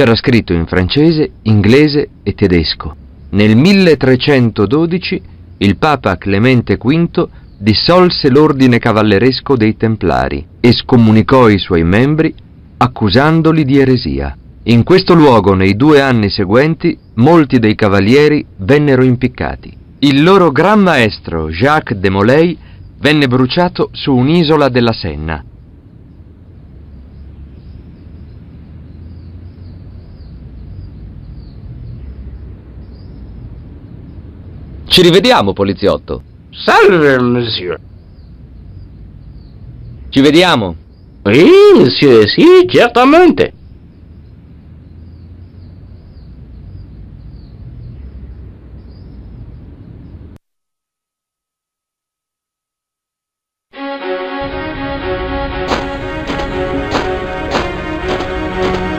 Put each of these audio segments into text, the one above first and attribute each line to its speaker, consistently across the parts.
Speaker 1: C'era scritto in francese, inglese e tedesco. Nel 1312 il Papa Clemente V dissolse l'ordine cavalleresco dei Templari e scomunicò i suoi membri accusandoli di eresia. In questo luogo, nei due anni seguenti, molti dei cavalieri vennero impiccati. Il loro gran maestro, Jacques de Molay, venne bruciato su un'isola della Senna.
Speaker 2: Ci rivediamo, poliziotto.
Speaker 3: Salve, monsieur.
Speaker 2: Ci vediamo.
Speaker 3: Oui, monsieur, sì, certamente.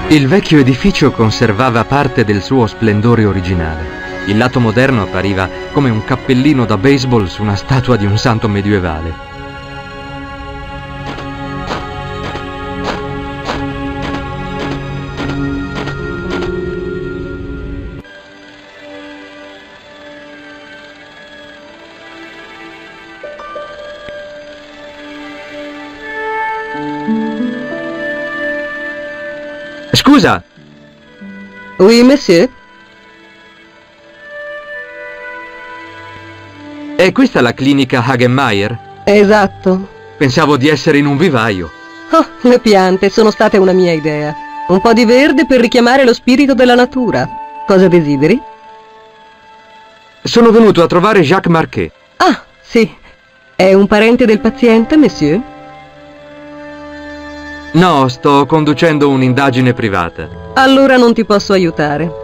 Speaker 1: Il vecchio edificio conservava parte del suo splendore originale. Il lato moderno appariva come un cappellino da baseball su una statua di un santo medievale. Scusa,
Speaker 4: Oui, monsieur.
Speaker 1: È questa la clinica Hagenmeier?
Speaker 4: Esatto.
Speaker 1: Pensavo di essere in un vivaio.
Speaker 4: Oh, le piante sono state una mia idea. Un po' di verde per richiamare lo spirito della natura. Cosa desideri?
Speaker 1: Sono venuto a trovare Jacques Marquet.
Speaker 4: Ah, sì. È un parente del paziente, monsieur?
Speaker 1: No, sto conducendo un'indagine privata.
Speaker 4: Allora non ti posso aiutare.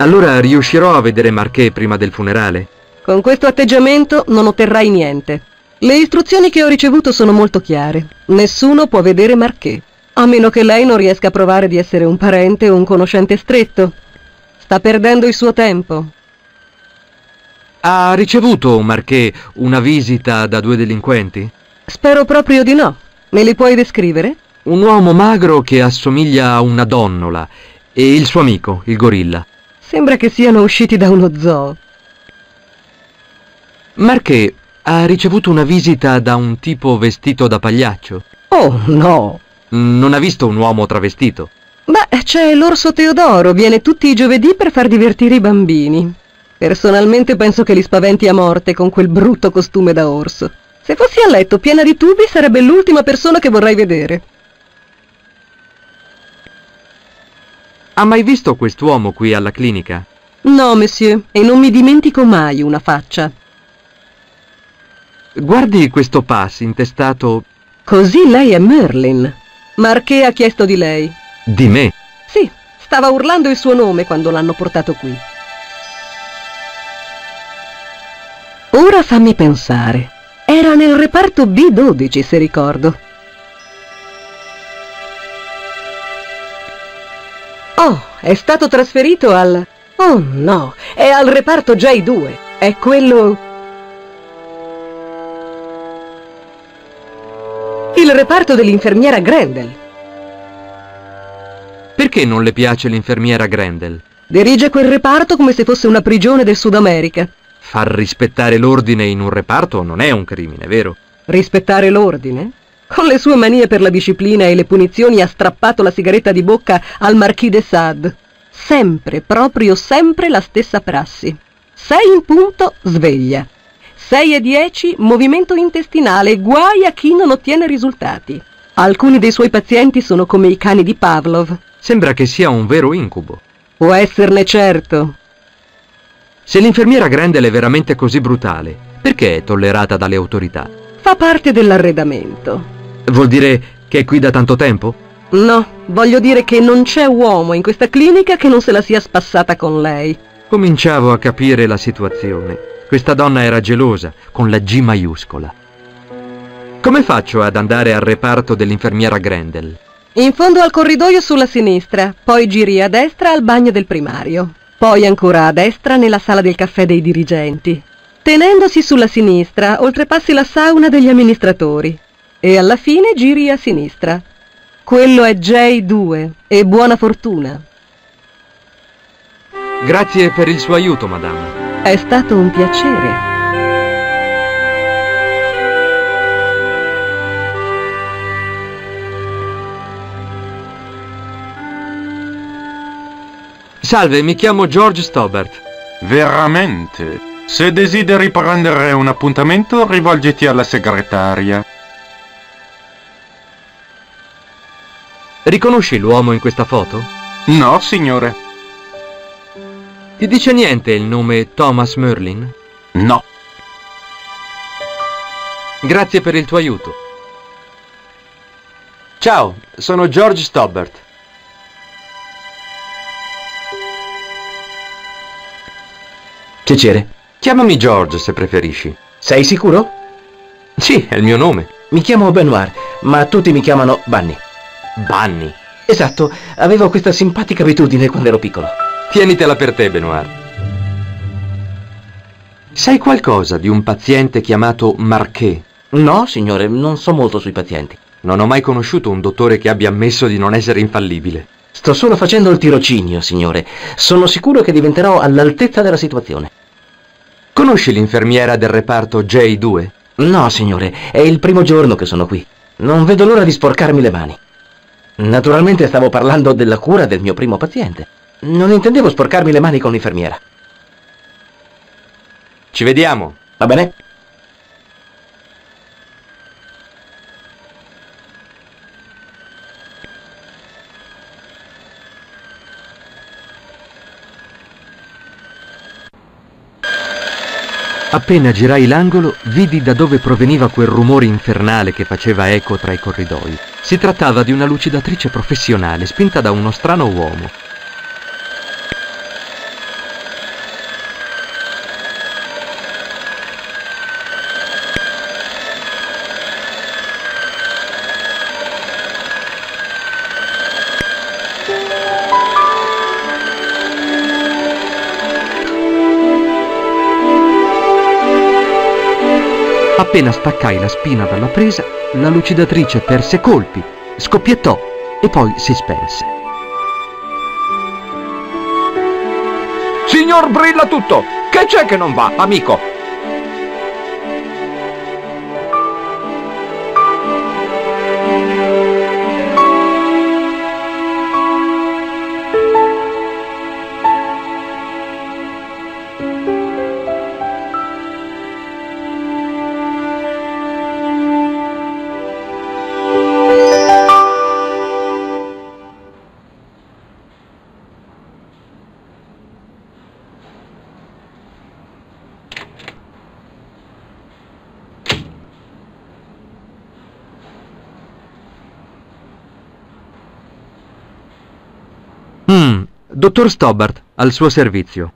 Speaker 1: Allora riuscirò a vedere Marquet prima del funerale?
Speaker 4: Con questo atteggiamento non otterrai niente. Le istruzioni che ho ricevuto sono molto chiare. Nessuno può vedere Marquet, a meno che lei non riesca a provare di essere un parente o un conoscente stretto. Sta perdendo il suo tempo.
Speaker 1: Ha ricevuto Marquet una visita da due delinquenti?
Speaker 4: Spero proprio di no. Me li puoi descrivere?
Speaker 1: Un uomo magro che assomiglia a una donnola e il suo amico, il gorilla.
Speaker 4: Sembra che siano usciti da uno zoo.
Speaker 1: Marquet ha ricevuto una visita da un tipo vestito da pagliaccio?
Speaker 4: Oh, no.
Speaker 1: Non ha visto un uomo travestito?
Speaker 4: Beh, c'è l'orso Teodoro, viene tutti i giovedì per far divertire i bambini. Personalmente penso che li spaventi a morte con quel brutto costume da orso. Se fossi a letto piena di tubi sarebbe l'ultima persona che vorrei vedere.
Speaker 1: Ha mai visto quest'uomo qui alla clinica?
Speaker 4: No, monsieur, e non mi dimentico mai una faccia.
Speaker 1: Guardi questo pass intestato
Speaker 4: Così lei è Merlin. Marché ha chiesto di lei.
Speaker 1: di me.
Speaker 4: Sì, stava urlando il suo nome quando l'hanno portato qui. Ora fammi pensare. Era nel reparto B12, se ricordo. È stato trasferito al... Oh no, è al reparto J2. È quello... Il reparto dell'infermiera Grendel.
Speaker 1: Perché non le piace l'infermiera Grendel?
Speaker 4: Dirige quel reparto come se fosse una prigione del Sud America.
Speaker 1: Far rispettare l'ordine in un reparto non è un crimine, vero?
Speaker 4: Rispettare l'ordine? Con le sue manie per la disciplina e le punizioni ha strappato la sigaretta di bocca al Marquis de Sade. Sempre, proprio sempre la stessa prassi. 6 in punto, sveglia. 6 e 10, movimento intestinale, guai a chi non ottiene risultati. Alcuni dei suoi pazienti sono come i cani di Pavlov.
Speaker 1: Sembra che sia un vero incubo.
Speaker 4: Può esserne certo.
Speaker 1: Se l'infermiera Grendel è veramente così brutale, perché è tollerata dalle autorità?
Speaker 4: Fa parte dell'arredamento.
Speaker 1: Vuol dire che è qui da tanto tempo?
Speaker 4: No, voglio dire che non c'è uomo in questa clinica che non se la sia spassata con lei.
Speaker 1: Cominciavo a capire la situazione. Questa donna era gelosa, con la G maiuscola. Come faccio ad andare al reparto dell'infermiera Grendel?
Speaker 4: In fondo al corridoio sulla sinistra, poi giri a destra al bagno del primario, poi ancora a destra nella sala del caffè dei dirigenti. Tenendosi sulla sinistra, oltrepassi la sauna degli amministratori e alla fine giri a sinistra. Quello è J2 e buona fortuna.
Speaker 1: Grazie per il suo aiuto, madame.
Speaker 4: È stato un piacere.
Speaker 1: Salve, mi chiamo George Stobart.
Speaker 5: Veramente? Se desideri prendere un appuntamento, rivolgiti alla segretaria.
Speaker 1: Riconosci l'uomo in questa foto?
Speaker 5: No, signore.
Speaker 1: Ti dice niente il nome Thomas Merlin?
Speaker 5: No.
Speaker 1: Grazie per il tuo aiuto. Ciao, sono George Stobart.
Speaker 6: Piacere.
Speaker 1: Chiamami George se preferisci.
Speaker 6: Sei sicuro?
Speaker 1: Sì, è il mio nome.
Speaker 6: Mi chiamo Benoit, ma tutti mi chiamano Bunny.
Speaker 1: Bunny.
Speaker 6: Esatto, avevo questa simpatica abitudine quando ero piccolo.
Speaker 1: Tienitela per te, Benoit. Sai qualcosa di un paziente chiamato Marquet?
Speaker 6: No, signore, non so molto sui pazienti.
Speaker 1: Non ho mai conosciuto un dottore che abbia ammesso di non essere infallibile.
Speaker 6: Sto solo facendo il tirocinio, signore. Sono sicuro che diventerò all'altezza della situazione.
Speaker 1: Conosci l'infermiera del reparto J2?
Speaker 6: No, signore, è il primo giorno che sono qui. Non vedo l'ora di sporcarmi le mani. Naturalmente stavo parlando della cura del mio primo paziente. Non intendevo sporcarmi le mani con l'infermiera.
Speaker 1: Ci vediamo.
Speaker 6: Va bene?
Speaker 1: Appena girai l'angolo, vidi da dove proveniva quel rumore infernale che faceva eco tra i corridoi. Si trattava di una lucidatrice professionale spinta da uno strano uomo. Appena staccai la spina dalla presa, la lucidatrice perse colpi, scoppiettò e poi si spense.
Speaker 7: Signor Brilla tutto! Che c'è che non va, amico?
Speaker 1: Dottor Stobart, al suo servizio.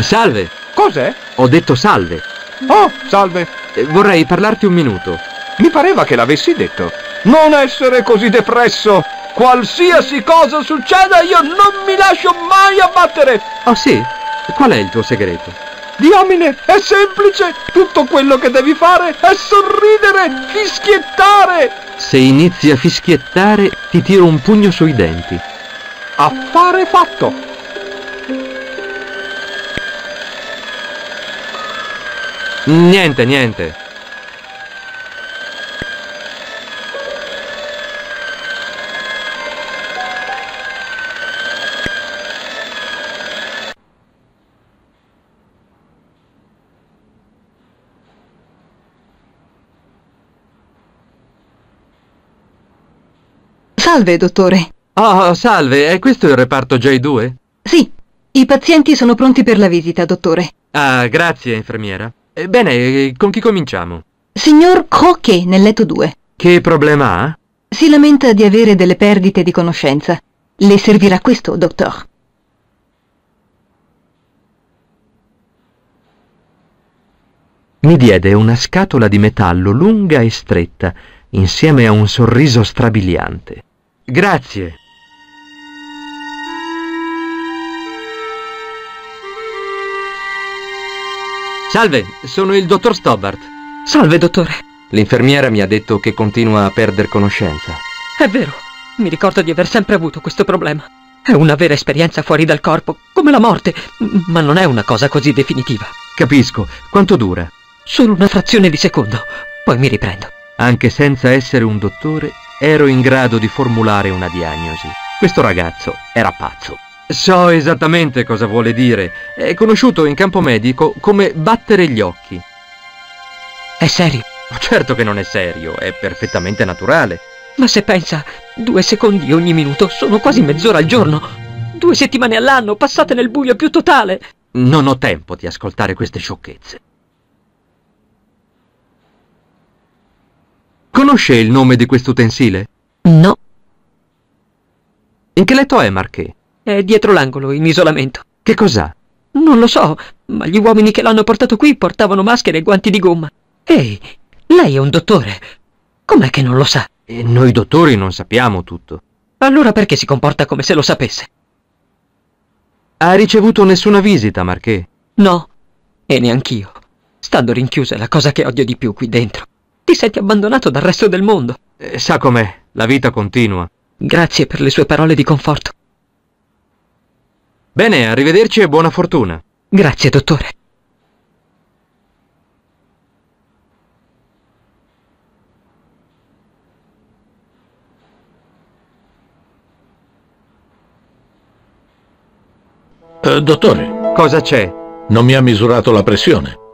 Speaker 1: Salve,
Speaker 7: Cos'è?
Speaker 1: ho detto salve.
Speaker 7: Oh, salve.
Speaker 1: Eh, Vorrei parlarti un minuto.
Speaker 7: Mi pareva che l'avessi detto. Non essere così depresso. Qualsiasi cosa succeda, io non mi lascio mai abbattere.
Speaker 1: Oh sì? Qual è il tuo segreto?
Speaker 7: Diamine, è semplice. Tutto quello che devi fare è sorridere, fischiettare.
Speaker 1: Se inizi a fischiettare, ti tiro un pugno sui denti.
Speaker 7: Affare fatto.
Speaker 1: Niente, niente.
Speaker 4: Salve, dottore.
Speaker 1: Oh, salve, è questo il reparto J2?
Speaker 4: Sì, i pazienti sono pronti per la visita, dottore.
Speaker 1: Ah, grazie, infermiera. Ebbene, eh, con chi cominciamo?
Speaker 4: Signor Croquet, nel letto 2.
Speaker 1: Che problema ha?
Speaker 4: Si lamenta di avere delle perdite di conoscenza. Le servirà questo, dottor?
Speaker 1: Mi diede una scatola di metallo lunga e stretta, insieme a un sorriso strabiliante. Grazie. Salve, sono il dottor Stobbart.
Speaker 8: Salve, dottore.
Speaker 1: L'infermiera mi ha detto che continua a perdere conoscenza.
Speaker 8: È vero, mi ricordo di aver sempre avuto questo problema. È una vera esperienza fuori dal corpo, come la morte, ma non è una cosa così definitiva.
Speaker 1: Capisco. Quanto dura?
Speaker 8: Solo una frazione di secondo, poi mi riprendo.
Speaker 1: Anche senza essere un dottore, ero in grado di formulare una diagnosi. Questo ragazzo era pazzo. So esattamente cosa vuole dire. È conosciuto in campo medico come battere gli occhi.
Speaker 8: È serio?
Speaker 1: Certo che non è serio, è perfettamente naturale.
Speaker 8: Ma se pensa, due secondi ogni minuto sono quasi mezz'ora al giorno. Due settimane all'anno passate nel buio più totale.
Speaker 1: Non ho tempo di ascoltare queste sciocchezze. Conosce il nome di quest'utensile?
Speaker 8: No,
Speaker 1: In che letto è, Marché?
Speaker 8: è dietro l'angolo, in isolamento.
Speaker 1: Che cos'ha?
Speaker 8: Non lo so, ma gli uomini che l'hanno portato qui portavano maschere e guanti di gomma. Ehi, lei è un dottore. Com'è che non lo sa?
Speaker 1: E noi dottori non sappiamo tutto.
Speaker 8: Allora perché si comporta come se lo sapesse?
Speaker 1: Ha ricevuto nessuna visita, Marché?
Speaker 8: No, e neanch'io. Stando rinchiuso è la cosa che odio di più qui dentro. Ti senti abbandonato dal resto del mondo.
Speaker 1: Eh, sa com'è, la vita continua.
Speaker 8: Grazie per le sue parole di conforto.
Speaker 1: Bene, arrivederci e buona fortuna.
Speaker 8: Grazie, dottore.
Speaker 9: Eh, dottore,
Speaker 1: Cosa c'è?
Speaker 9: non mi ha misurato la pressione.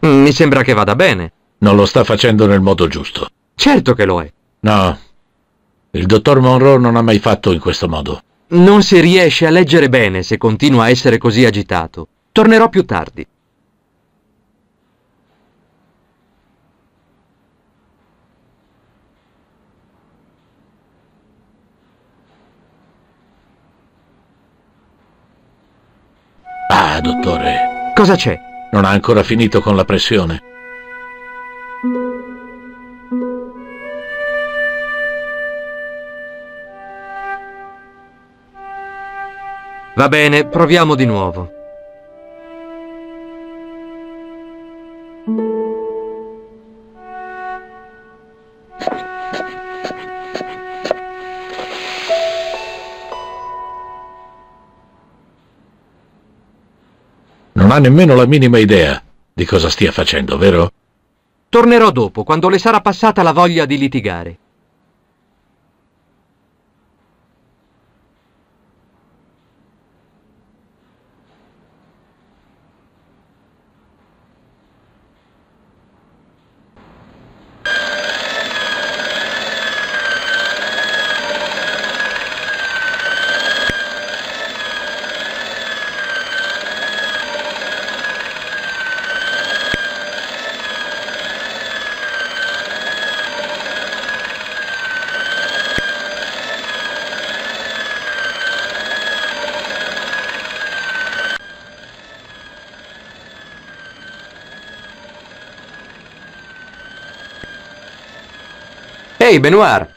Speaker 1: Mi sembra che vada bene.
Speaker 9: Non lo sta facendo nel modo giusto.
Speaker 1: Certo che lo è.
Speaker 9: No, il dottor Monroe non ha mai fatto in questo modo.
Speaker 1: Non si riesce a leggere bene se continua a essere così agitato. Tornerò più tardi.
Speaker 9: Ah, dottore,
Speaker 1: Cosa c'è?
Speaker 9: non ha ancora finito con la pressione.
Speaker 1: Va bene, proviamo di nuovo.
Speaker 9: Non ha nemmeno la minima idea di cosa stia facendo, vero?
Speaker 1: Tornerò dopo, quando le sarà passata la voglia di litigare. Ehi, Benoir!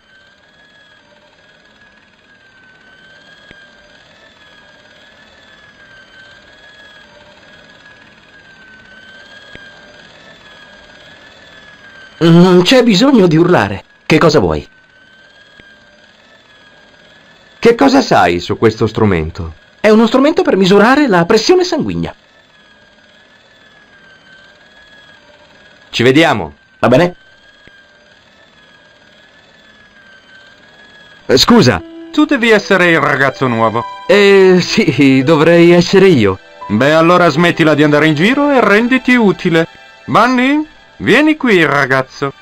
Speaker 6: Non c'è bisogno di urlare. Che cosa vuoi?
Speaker 1: Che cosa sai su questo strumento?
Speaker 6: È uno strumento per misurare la pressione sanguigna.
Speaker 1: Ci vediamo.
Speaker 6: Va bene?
Speaker 1: Scusa.
Speaker 5: Tu devi essere il ragazzo nuovo.
Speaker 1: Eh, sì, dovrei essere io.
Speaker 5: Beh, allora smettila di andare in giro e renditi utile. Bunny, vieni qui, ragazzo.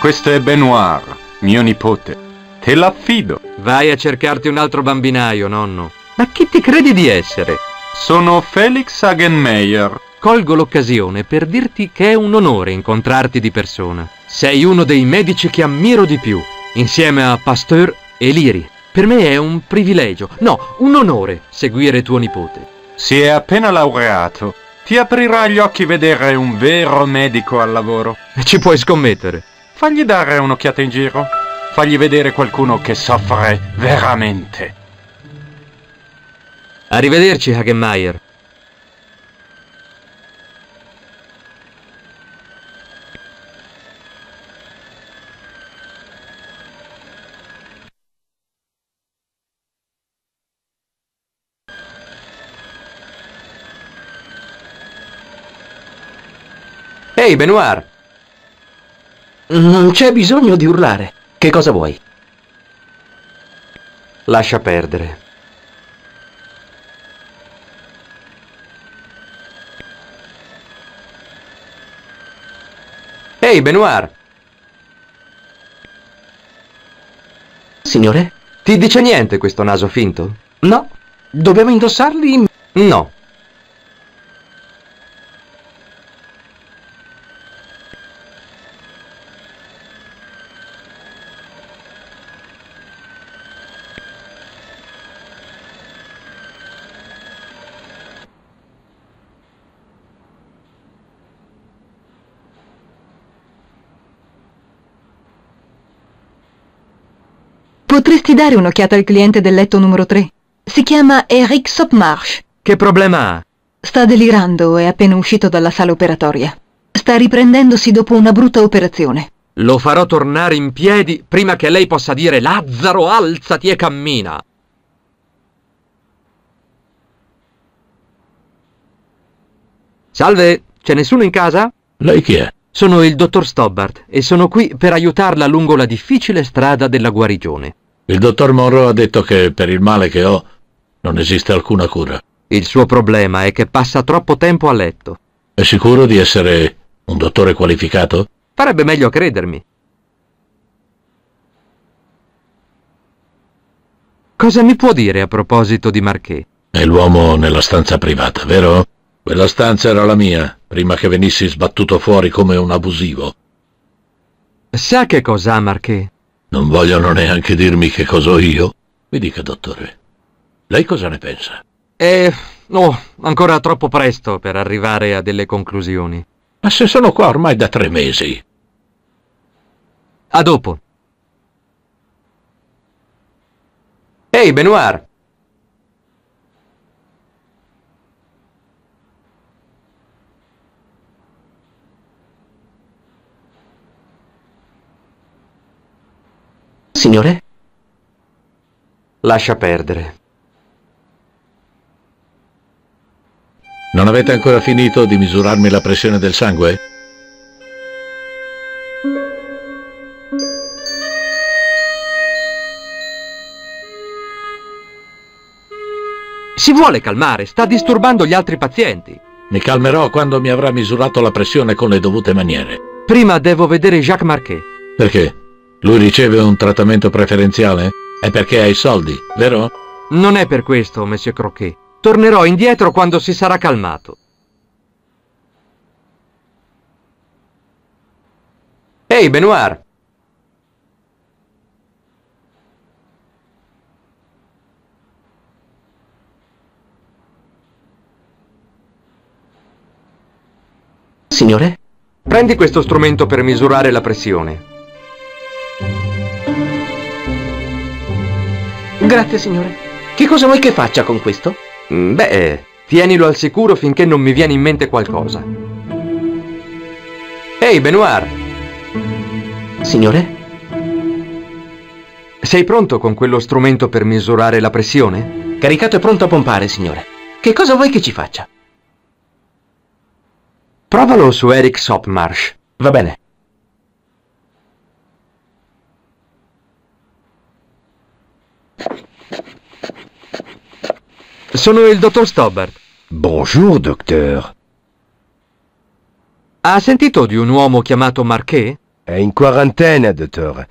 Speaker 5: Questo è Benoir, mio nipote. Te l'affido.
Speaker 1: Vai a cercarti un altro bambinaio, nonno. Ma chi ti credi di essere?
Speaker 5: Sono Felix Hagenmeyer.
Speaker 1: Colgo l'occasione per dirti che è un onore incontrarti di persona. Sei uno dei medici che ammiro di più, insieme a Pasteur e Liri. Per me è un privilegio, no, un onore seguire tuo nipote.
Speaker 5: Si è appena laureato. Ti aprirà gli occhi vedere un vero medico al lavoro.
Speaker 1: Ci puoi scommettere.
Speaker 5: Fagli dare un'occhiata in giro. Fagli vedere qualcuno che soffre veramente.
Speaker 1: Arrivederci, Hagenmeier.
Speaker 6: Ehi, Benoir! Non c'è bisogno di urlare. Che cosa vuoi?
Speaker 1: Lascia perdere.
Speaker 6: Ehi, Benoir! Signore?
Speaker 1: Ti dice niente questo naso finto?
Speaker 6: No. Dobbiamo indossarli?
Speaker 1: No.
Speaker 10: Potresti dare un'occhiata al cliente del letto numero 3? Si chiama Eric Sopmarsh.
Speaker 1: Che problema ha?
Speaker 10: Sta delirando, è appena uscito dalla sala operatoria. Sta riprendendosi dopo una brutta operazione.
Speaker 1: Lo farò tornare in piedi prima che lei possa dire Lazzaro, alzati e cammina. Salve, c'è nessuno in casa?
Speaker 9: Lei chi è?
Speaker 1: Sono il dottor Stobbart e sono qui per aiutarla lungo la difficile strada della guarigione.
Speaker 9: Il dottor Monroe ha detto che per il male che ho non esiste alcuna cura.
Speaker 1: Il suo problema è che passa troppo tempo a letto.
Speaker 9: È sicuro di essere un dottore qualificato?
Speaker 1: Farebbe meglio credermi. Cosa mi può dire a proposito di Marché?
Speaker 9: È l'uomo nella stanza privata, vero? Quella stanza era la mia, prima che venissi sbattuto fuori come un abusivo.
Speaker 1: Sa che cos'ha Marché?
Speaker 9: Non vogliono neanche dirmi che cosa ho io? Mi dica, dottore, lei cosa ne pensa?
Speaker 1: È... oh, ancora troppo presto per arrivare a delle conclusioni.
Speaker 9: Ma se sono qua ormai da tre mesi.
Speaker 1: A dopo.
Speaker 6: Ehi, Benoir! Signore?
Speaker 1: Lascia perdere.
Speaker 9: Non avete ancora finito di misurarmi la pressione del sangue?
Speaker 1: Si vuole calmare, sta disturbando gli altri pazienti.
Speaker 9: Mi calmerò quando mi avrà misurato la pressione con le dovute maniere.
Speaker 1: Prima devo vedere Jacques Marquet.
Speaker 9: Perché? Lui riceve un trattamento preferenziale? È perché ha i soldi, vero?
Speaker 1: Non è per questo, Monsieur Croquet. Tornerò indietro quando si sarà calmato.
Speaker 6: Ehi, Benoir! Signore?
Speaker 1: Prendi questo strumento per misurare la pressione.
Speaker 6: Grazie, signore. Che cosa vuoi che faccia con questo?
Speaker 1: Mm, Beh, tienilo al sicuro finché non mi viene in mente qualcosa.
Speaker 6: Ehi, Benoir! Signore?
Speaker 1: Sei pronto con quello strumento per misurare la pressione?
Speaker 6: Caricato e pronto a pompare, signore. Che cosa vuoi che ci faccia?
Speaker 1: Provalo su Eric Sopmarsh.
Speaker 6: Va bene.
Speaker 1: Sono il dottor Stobbart.
Speaker 11: Bonjour, docteur.
Speaker 1: Ha sentito di un uomo chiamato Marquet?
Speaker 11: È in quarantena, dottore.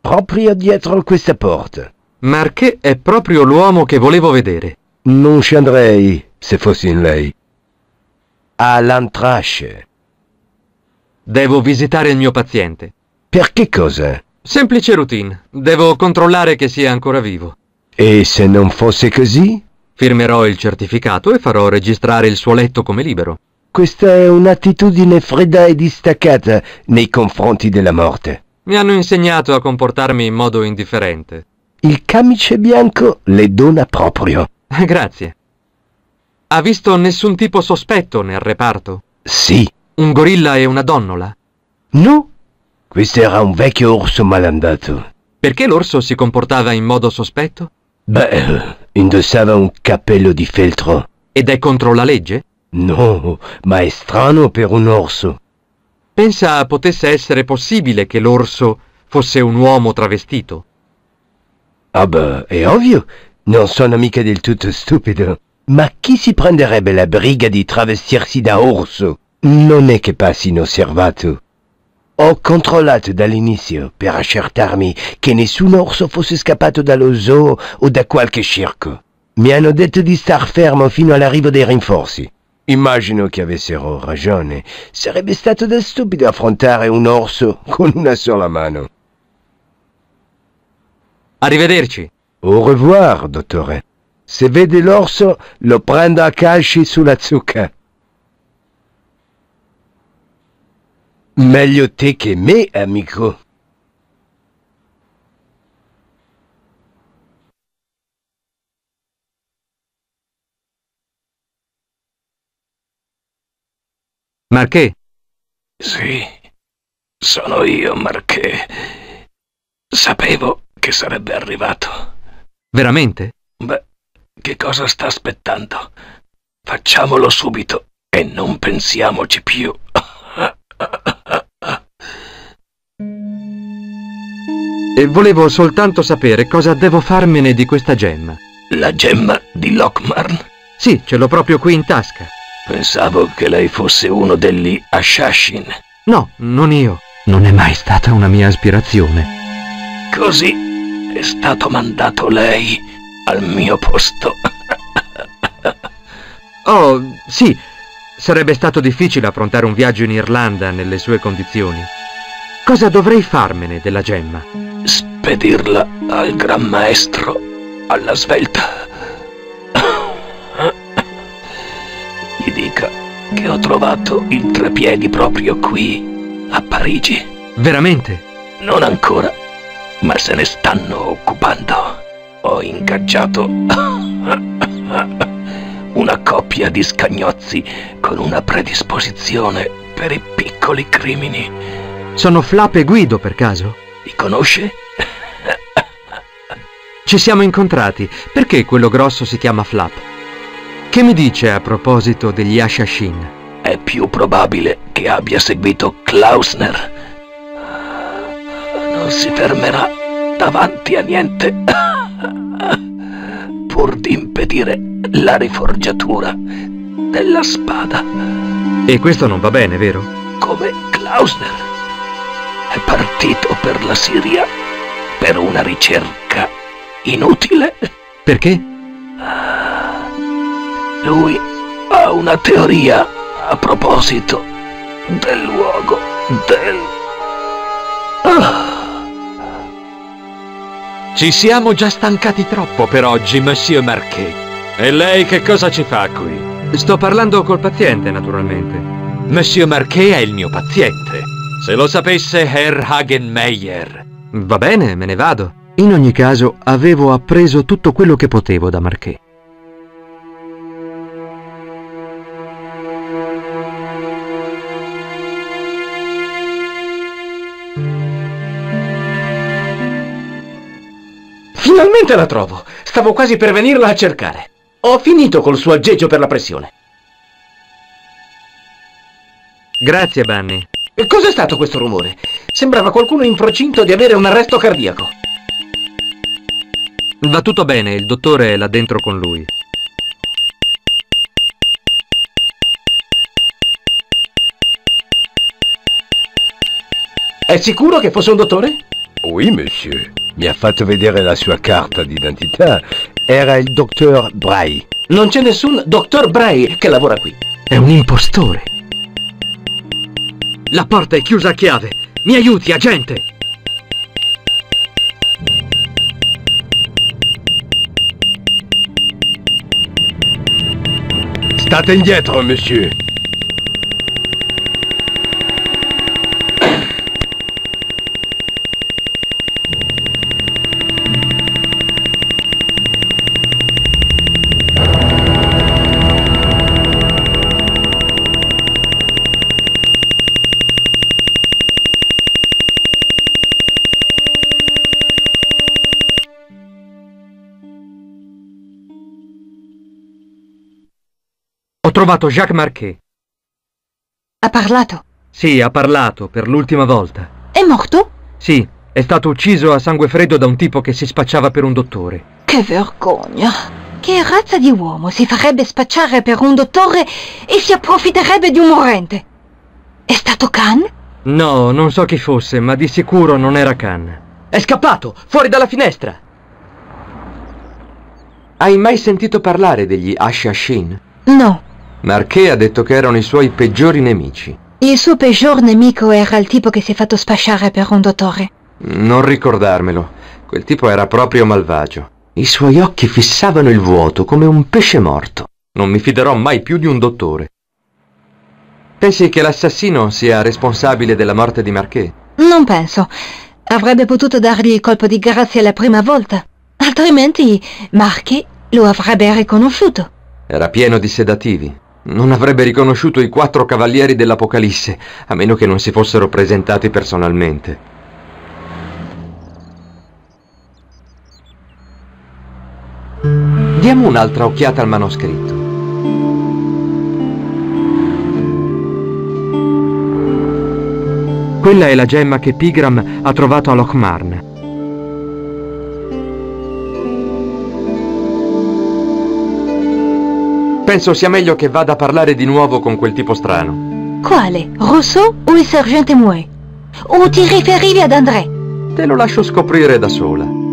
Speaker 11: Proprio dietro questa porta.
Speaker 1: Marquet è proprio l'uomo che volevo vedere.
Speaker 11: Non ci andrei se fossi in lei. Ha l'antrace.
Speaker 1: Devo visitare il mio paziente.
Speaker 11: Per che cosa?
Speaker 1: Semplice routine. Devo controllare che sia ancora vivo.
Speaker 11: E se non fosse così?
Speaker 1: Firmerò il certificato e farò registrare il suo letto come libero.
Speaker 11: Questa è un'attitudine fredda e distaccata nei confronti della morte.
Speaker 1: Mi hanno insegnato a comportarmi in modo indifferente.
Speaker 11: Il camice bianco le dona proprio.
Speaker 1: Grazie. Ha visto nessun tipo sospetto nel reparto?
Speaker 11: Sì.
Speaker 1: Un gorilla e una donnola?
Speaker 11: No. Questo era un vecchio orso malandato.
Speaker 1: Perché l'orso si comportava in modo sospetto?
Speaker 11: Beh, indossava un cappello di feltro.
Speaker 1: Ed è contro la legge?
Speaker 11: No, ma è strano per un orso.
Speaker 1: Pensa potesse essere possibile che l'orso fosse un uomo travestito?
Speaker 11: Ah beh, è ovvio. Non sono mica del tutto stupido. Ma chi si prenderebbe la briga di travestirsi da orso? Non è che passi inosservato. Ho controllato dall'inizio per accertarmi che nessun orso fosse scappato dallo zoo o da qualche circo. Mi hanno detto di star fermo fino all'arrivo dei rinforzi. Immagino che avessero ragione. Sarebbe stato da stupido affrontare un orso con una sola mano.
Speaker 1: Arrivederci.
Speaker 11: Au revoir, dottore. Se vede l'orso, lo prendo a calci sulla zucca. Meglio te che me, amico.
Speaker 1: Marché?
Speaker 3: Sì, sono io, Marché. Sapevo che sarebbe arrivato.
Speaker 1: Veramente?
Speaker 3: Beh, che cosa sta aspettando? Facciamolo subito e non pensiamoci più.
Speaker 1: E volevo soltanto sapere cosa devo farmene di questa gemma.
Speaker 3: La gemma di Lockmarn?
Speaker 1: Sì, ce l'ho proprio qui in tasca.
Speaker 3: Pensavo che lei fosse uno degli Ashashin.
Speaker 1: No, non io. Non è mai stata una mia aspirazione.
Speaker 3: Così è stato mandato lei al mio posto.
Speaker 1: oh, sì. Sarebbe stato difficile affrontare un viaggio in Irlanda nelle sue condizioni. Cosa dovrei farmene della gemma?
Speaker 3: Spedirla al Gran Maestro alla svelta. Gli dica che ho trovato il trepiedi proprio qui, a Parigi.
Speaker 1: Veramente?
Speaker 3: Non ancora, ma se ne stanno occupando. Ho ingaggiato una coppia di scagnozzi con una predisposizione per i piccoli crimini.
Speaker 1: Sono Flap e Guido, per caso?
Speaker 3: Li conosce?
Speaker 1: Ci siamo incontrati. Perché quello grosso si chiama Flap? Che mi dice a proposito degli Ashashin?
Speaker 3: È più probabile che abbia seguito Klausner. Non si fermerà davanti a niente pur di impedire la riforgiatura della spada.
Speaker 1: E questo non va bene, vero?
Speaker 3: Come Klausner è partito per la Siria per una ricerca inutile.
Speaker 1: Perché?
Speaker 3: Lui ha una teoria a proposito del luogo del... Ah.
Speaker 7: Ci siamo già stancati troppo per oggi, Monsieur Marquet. E lei che cosa ci fa qui?
Speaker 1: Sto parlando col paziente, naturalmente.
Speaker 7: Monsieur Marquet è il mio paziente. Se lo sapesse Herr Hagenmeyer.
Speaker 1: Va bene, me ne vado. In ogni caso, avevo appreso tutto quello che potevo da Marquet.
Speaker 6: Finalmente la trovo! Stavo quasi per venirla a cercare. Ho finito col suo aggeggio per la pressione.
Speaker 1: Grazie, Bunny.
Speaker 6: E cos'è stato questo rumore? Sembrava qualcuno in procinto di avere un arresto cardiaco.
Speaker 1: Va tutto bene, il dottore è là dentro con lui.
Speaker 6: È sicuro che fosse un dottore?
Speaker 11: Oui, monsieur. Mi ha fatto vedere la sua carta d'identità. Era il dottor Bray.
Speaker 6: Non c'è nessun dottor Bray che lavora qui.
Speaker 1: È un impostore. La porta è chiusa a chiave.
Speaker 12: Mi aiuti, agente!
Speaker 11: State indietro, monsieur.
Speaker 12: Trovato Jacques Marquet.
Speaker 10: Ha parlato?
Speaker 12: Sì, ha parlato per l'ultima volta.
Speaker 10: È morto?
Speaker 12: Sì, è stato ucciso a sangue freddo da un tipo che si spacciava per un dottore.
Speaker 10: Che vergogna! Che razza di uomo si farebbe spacciare per un dottore e si approfitterebbe di un morente? È stato Khan?
Speaker 12: No, non so chi fosse, ma di sicuro non era Khan.
Speaker 6: È scappato, fuori dalla finestra!
Speaker 1: Hai mai sentito parlare degli Ashashin?
Speaker 10: No.
Speaker 1: Marché ha detto che erano i suoi peggiori nemici.
Speaker 10: Il suo peggior nemico era il tipo che si è fatto spacciare per un dottore.
Speaker 1: Non ricordarmelo. Quel tipo era proprio malvagio. I suoi occhi fissavano il vuoto come un pesce morto. Non mi fiderò mai più di un dottore. Pensi che l'assassino sia responsabile della morte di Marché?
Speaker 10: Non penso. Avrebbe potuto dargli il colpo di grazia la prima volta. Altrimenti Marchi lo avrebbe riconosciuto.
Speaker 1: Era pieno di sedativi. Non avrebbe riconosciuto i quattro cavalieri dell'Apocalisse, a meno che non si fossero presentati personalmente. Diamo un'altra occhiata al manoscritto.
Speaker 12: Quella è la gemma che Pigram ha trovato a Lochmarn.
Speaker 1: Penso sia meglio che vada a parlare di nuovo con quel tipo strano.
Speaker 10: Quale? Rousseau o il sergente Mouet? O ti riferivi ad André?
Speaker 1: Te lo lascio scoprire da sola.